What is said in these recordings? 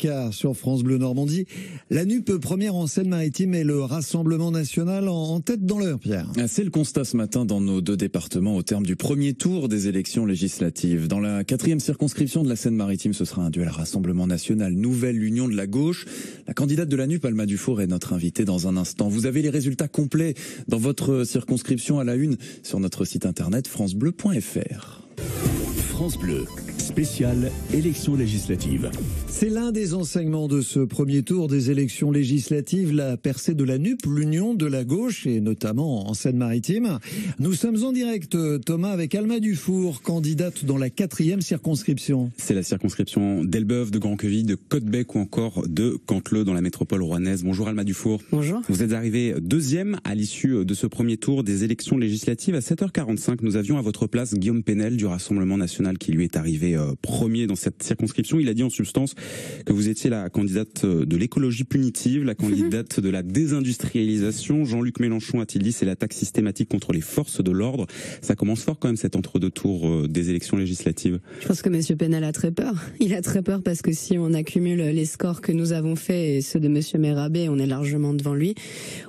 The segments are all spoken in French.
8h15 sur France Bleu Normandie. La NUP première en Seine-Maritime et le Rassemblement National en tête dans l'heure, Pierre. Ah, c'est le constat ce matin dans nos deux départements au terme du premier tour des élections législatives. Dans la quatrième circonscription de la Seine-Maritime, ce sera un duel Rassemblement National, nouvelle union de la gauche. La candidate de la NUP, Alma Dufour, est notre invitée dans un instant. Vous avez les résultats complets dans votre circonscription à la une sur notre site internet francebleu.fr. France Bleu, spécial élections législatives. C'est l'un des enseignements de ce premier tour des élections législatives, la percée de la NUP, l'union de la gauche et notamment en Seine-Maritime. Nous sommes en direct, Thomas, avec Alma Dufour, candidate dans la quatrième circonscription. C'est la circonscription d'Elbeuf, de Grand-Queville, de Côte-Bec ou encore de Canteleu dans la métropole rouennaise. Bonjour Alma Dufour. Bonjour. Vous êtes arrivé deuxième à l'issue de ce premier tour des élections législatives. À 7h45, nous avions à votre place Guillaume Penel du Rassemblement National qui lui est arrivé premier dans cette circonscription. Il a dit en substance que vous étiez la candidate euh, de l'écologie punitive, la candidate de la désindustrialisation. Jean-Luc Mélenchon a-t-il dit c'est l'attaque systématique contre les forces de l'ordre. Ça commence fort quand même cet entre-deux tours euh, des élections législatives. Je pense que Monsieur Penel a très peur. Il a très peur parce que si on accumule les scores que nous avons faits et ceux de Monsieur Mérabé, on est largement devant lui.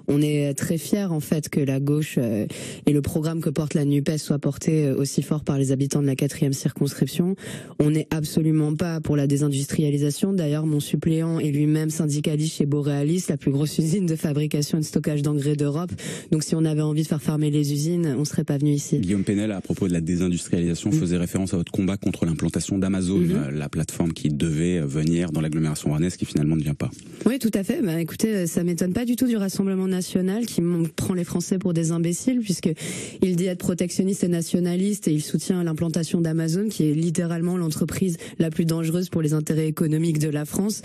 On est très fiers en fait que la gauche et le programme que porte la NUPES soient portés aussi fort par les habitants de la quatrième circonscription. On n'est absolument pas pour la désindustrialisation. D'ailleurs, mon suppléant est lui-même syndicaliste chez Borealis, la plus grosse usine de fabrication et de stockage d'engrais d'Europe. Donc si on avait envie de faire fermer les usines, on serait pas venu ici. Guillaume Penel, à propos de la désindustrialisation, mm. faisait référence à votre combat contre l'implantation d'Amazon, mm-hmm. euh, la plateforme qui devait venir dans l'agglomération rouennaise, qui finalement ne vient pas. Oui, tout à fait. Bah, écoutez, ça m'étonne pas du tout du Rassemblement national qui prend les Français pour des imbéciles, puisque il dit être protectionniste et nationaliste et il soutient l'implantation d'Amazon, qui est littéralement l'entreprise la plus dangereuse pour les intérêts économiques de la France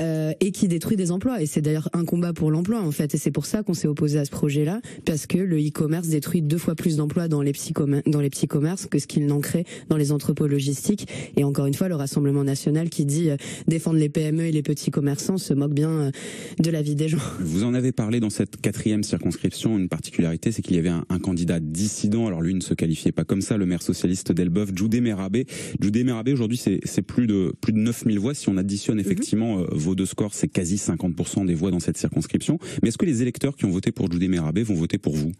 euh, et qui détruit des emplois. Et c'est d'ailleurs un combat pour l'emploi en fait. Et c'est pour ça qu'on s'est opposé à ce projet-là, parce que le e-commerce détruit deux fois plus d'emplois dans les petits dans les petits commerces que ce qu'il n'en crée dans les entrepôts logistiques. Et encore une fois, le Rassemblement national qui dit euh, défendre les PME et les petits commerçants se moque bien euh, de la vie des gens. Vous en avez parlé dans cette quatrième circonscription. Une particularité, c'est qu'il y avait un, candidat dissident. Alors lui ne se qualifiait pas comme ça, le maire socialiste d'Elbeuf, Djoudé Merabé. Merabé, aujourd'hui, c'est plus de plus de 9000 voix. Si on additionne mhm. effectivement euh, vos deux scores, c'est quasi 50% des voix dans cette circonscription. Mais est-ce que les électeurs qui ont voté pour Djoudé Merabé vont voter pour vous?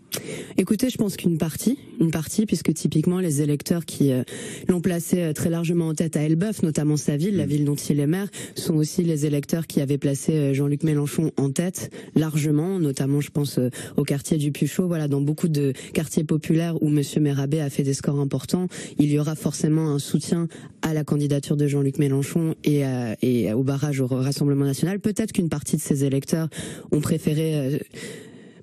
Écoutez, je pense qu'une partie, une partie, puisque typiquement les électeurs qui euh, l'ont placé euh, très largement en tête à Elbeuf, notamment sa ville, la mhm. ville dont il est maire, sont aussi les électeurs qui avaient placé Jean-Luc Mélenchon en tête largement, notamment je pense au quartier du Puchot. Voilà, dans beaucoup de quartiers populaires où Monsieur Merabé a fait des scores importants, il y aura forcément un soutien à la candidature de Jean-Luc Mélenchon et, et au barrage au Rassemblement national. Peut-être qu'une partie de ses électeurs ont préféré euh,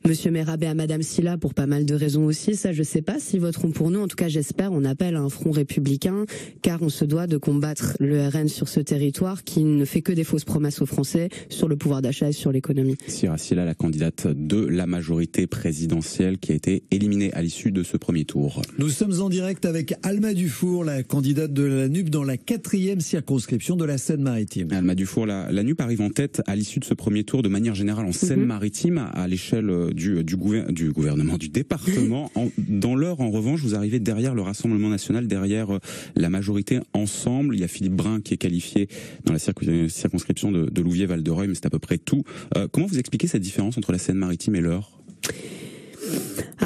Monsieur Mérabé à Madame Silla pour pas mal de raisons aussi. Ça, je sais pas s'ils voteront pour nous. En tout cas, j'espère. On appelle à un front républicain, car on se doit de combattre le RN sur ce territoire qui ne fait que des fausses promesses aux Français sur le pouvoir d'achat et sur l'économie. Sira Silla, la candidate de la majorité présidentielle qui a été éliminée à l'issue de ce premier tour. Nous sommes en direct avec Alma Dufour, la candidate de la NUP dans la quatrième circonscription de la Seine-Maritime. Alma Dufour, la, la, NUP arrive en tête à l'issue de ce premier tour de manière générale en mhm. Seine-Maritime à l'échelle du, gouvernement, du département. dans l'heure, en revanche, vous arrivez derrière le Rassemblement national, derrière euh, la majorité ensemble. Il y a Philippe Brun qui est qualifié dans la circonscription de, de Louviers-Val de Reuil, mais c'est à peu près tout. Euh, comment vous expliquez cette différence entre la Seine-Maritime et l'heure?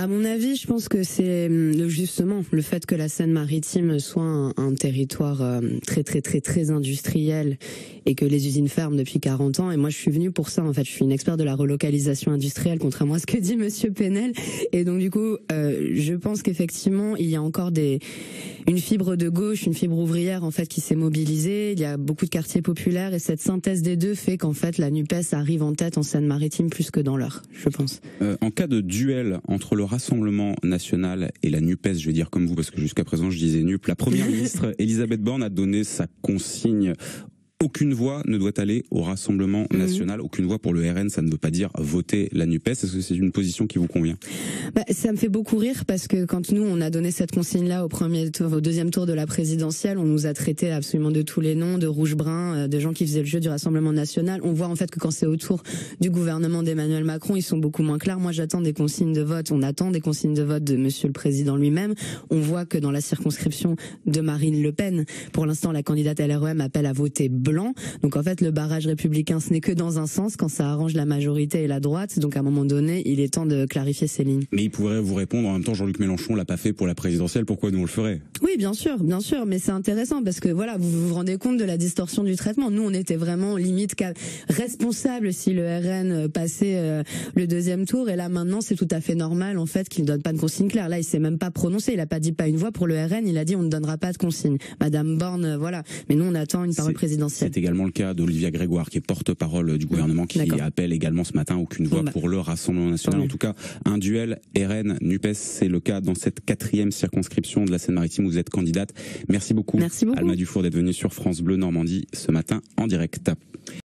À mon avis, je pense que c'est hum, justement le fait que la Seine-Maritime soit un, territoire euh, très très très très industriel et que les usines ferment depuis 40 ans. Et moi, je suis venue pour ça. En fait, je suis une experte de la relocalisation industrielle, contrairement à ce que dit Monsieur Penel. Et donc, du coup, euh, je pense qu'effectivement, il y a encore des une fibre de gauche, une fibre ouvrière en fait qui s'est mobilisée. Il y a beaucoup de quartiers populaires et cette synthèse des deux fait qu'en fait la Nupes arrive en tête en Seine-Maritime plus que dans l'heure, je pense. Euh, en cas de duel entre le Rassemblement national et la Nupes, je vais dire comme vous parce que jusqu'à présent je disais Nup, la première ministre Elisabeth Borne a donné sa consigne aucune voix ne doit aller au Rassemblement mhm. national. Aucune voix pour le RN, ça ne veut pas dire voter la NUPES. Est-ce que c'est une position qui vous convient? Bah, Ça me fait beaucoup rire parce que quand nous, on a donné cette consigne-là au premier tour, au deuxième tour de la présidentielle, on nous a traité absolument de tous les noms, de rouge-brun, euh, de gens qui faisaient le jeu du Rassemblement national. On voit en fait que quand c'est au tour du gouvernement d'Emmanuel Macron, ils sont beaucoup moins clairs. Moi, j'attends des consignes de vote. On attend des consignes de vote de Monsieur le Président lui-même. On voit que dans la circonscription de Marine Le Pen, pour l'instant, la candidate LREM appelle à voter Donc en fait, le barrage républicain, ce n'est que dans un sens, quand ça arrange la majorité et la droite. Donc à un moment donné, il est temps de clarifier ces lignes. Mais il pourrait vous répondre en même temps, Jean-Luc Mélenchon l'a pas fait pour la présidentielle, pourquoi nous on le ferait? Oui, bien sûr, bien sûr, mais c'est intéressant parce que voilà, vous vous rendez compte de la distorsion du traitement. Nous, on était vraiment limite responsable si le RN passait euh, le deuxième tour, et là maintenant, c'est tout à fait normal en fait qu'il ne donne pas de consigne claire. Là, il s'est même pas prononcé, il a pas dit pas une voix pour le RN, il a dit on ne donnera pas de consigne. Madame Borne, euh, voilà. Mais nous, on attend une parole présidentielle. C'est également le cas d'Olivia Grégoire, qui est porte-parole du gouvernement, qui appelle également ce matin aucune voix bah. pour le Rassemblement national. En tout cas, un duel RN-NUPES, c'est le cas dans cette quatrième circonscription de la Seine-Maritime où vous êtes candidate. Merci beaucoup, Merci beaucoup. Alma Dufour, d'être venue sur France Bleu Normandie ce matin en direct.